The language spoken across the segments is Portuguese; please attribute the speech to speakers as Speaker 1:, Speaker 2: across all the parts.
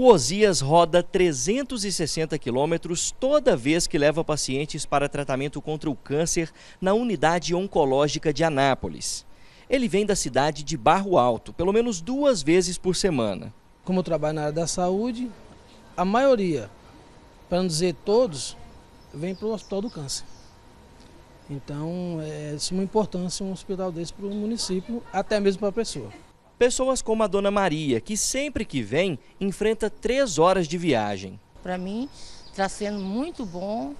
Speaker 1: O Osias roda 360 quilômetros toda vez que leva pacientes para tratamento contra o câncer na unidade oncológica de Anápolis. Ele vem da cidade de Barro Alto, pelo menos duas vezes por semana.
Speaker 2: Como eu trabalho na área da saúde, a maioria, para não dizer todos, vem para o Hospital do Câncer. Então, é de suma importância um hospital desse para o município, até mesmo para a pessoa.
Speaker 1: Pessoas como a Dona Maria, que sempre que vem, enfrenta três horas de viagem.
Speaker 3: Para mim, está sendo muito bom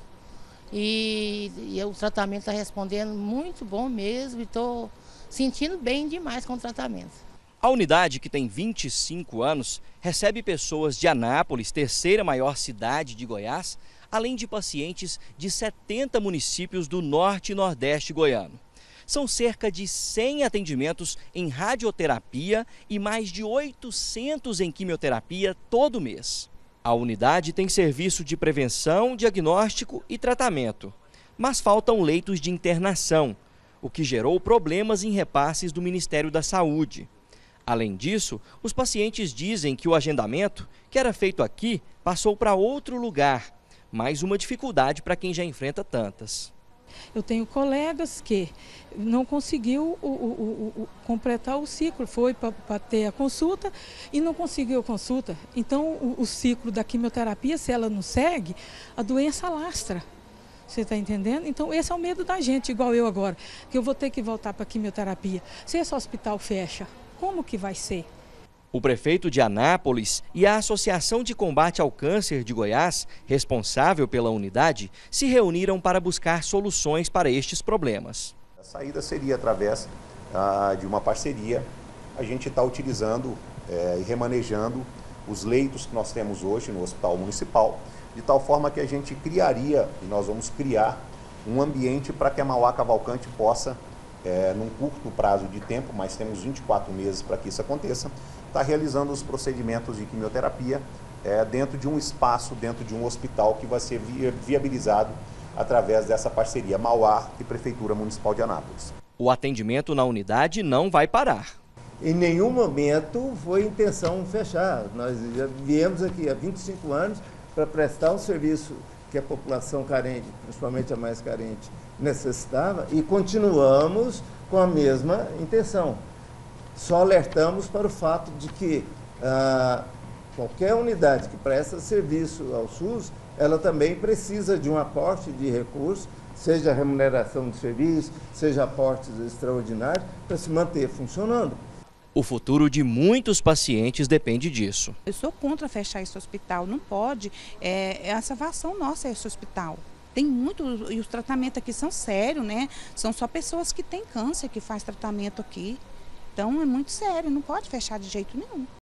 Speaker 3: e, e o tratamento está respondendo muito bom mesmo e estou sentindo bem demais com o tratamento.
Speaker 1: A unidade, que tem 25 anos, recebe pessoas de Anápolis, terceira maior cidade de Goiás, além de pacientes de 70 municípios do norte e nordeste goiano. São cerca de 100 atendimentos em radioterapia e mais de 800 em quimioterapia todo mês. A unidade tem serviço de prevenção, diagnóstico e tratamento, mas faltam leitos de internação, o que gerou problemas em repasses do Ministério da Saúde. Além disso, os pacientes dizem que o agendamento, que era feito aqui, passou para outro lugar. Mais uma dificuldade para quem já enfrenta tantas.
Speaker 4: Eu tenho colegas que não conseguiu o, o, o, completar o ciclo, foi para ter a consulta e não conseguiu a consulta. Então, o, ciclo da quimioterapia, se ela não segue, a doença lastra. Você está entendendo? Então, esse é o medo da gente, igual eu agora, que eu vou ter que voltar para quimioterapia. Se esse hospital fecha, como que vai ser?
Speaker 1: O prefeito de Anápolis e a Associação de Combate ao Câncer de Goiás, responsável pela unidade, se reuniram para buscar soluções para estes problemas.
Speaker 5: A saída seria através ah, de uma parceria. A gente está utilizando eh, e remanejando os leitos que nós temos hoje no Hospital Municipal, de tal forma que a gente criaria, e nós vamos criar, um ambiente para que a Mauá Cavalcante possa é, num curto prazo de tempo, mas temos 24 meses para que isso aconteça, está realizando os procedimentos de quimioterapia é, dentro de um espaço, dentro de um hospital que vai ser viabilizado através dessa parceria Mauá e Prefeitura Municipal de Anápolis.
Speaker 1: O atendimento na unidade não vai parar.
Speaker 6: Em nenhum momento foi intenção fechar. Nós já viemos aqui há 25 anos para prestar um serviço que a população carente, principalmente a mais carente, necessitava e continuamos com a mesma intenção. Só alertamos para o fato de que ah, qualquer unidade que presta serviço ao SUS, ela também precisa de um aporte de recursos, seja remuneração de serviço, seja aportes extraordinários, para se manter funcionando.
Speaker 1: O futuro de muitos pacientes depende disso.
Speaker 7: Eu sou contra fechar esse hospital, não pode. É, é a salvação nossa esse hospital. Tem muito, e os tratamentos aqui são sérios, né? São só pessoas que têm câncer que faz tratamento aqui. Então é muito sério, não pode fechar de jeito nenhum.